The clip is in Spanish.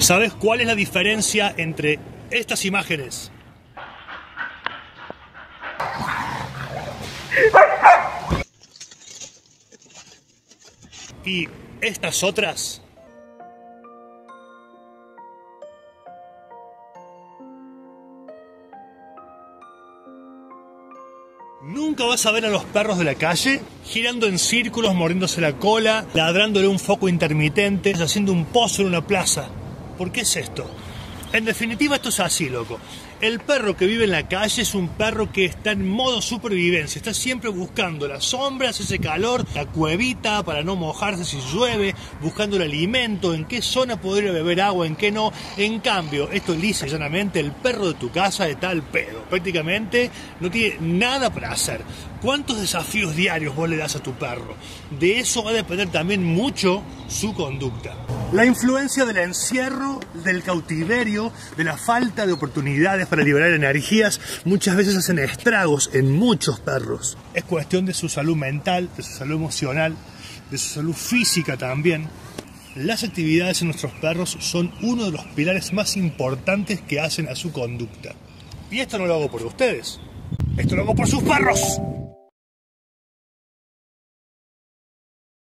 ¿Sabes cuál es la diferencia entre estas imágenes? Y estas otras. Nunca vas a ver a los perros de la calle girando en círculos, mordiéndose la cola, ladrándole un foco intermitente, haciendo un pozo en una plaza. ¿Por qué es esto? En definitiva, esto es así, loco. El perro que vive en la calle es un perro que está en modo supervivencia, está siempre buscando las sombras, ese calor, la cuevita para no mojarse si llueve, buscando el alimento, en qué zona podría beber agua, en qué no. En cambio, esto lisa y llanamente, el perro de tu casa está al pedo. Prácticamente no tiene nada para hacer. ¿Cuántos desafíos diarios vos le das a tu perro? De eso va a depender también mucho su conducta. La influencia del encierro, del cautiverio, de la falta de oportunidades para liberar energías, muchas veces hacen estragos en muchos perros. Es cuestión de su salud mental, de su salud emocional, de su salud física también. Las actividades en nuestros perros son uno de los pilares más importantes que hacen a su conducta. Y esto no lo hago por ustedes, esto lo hago por sus perros.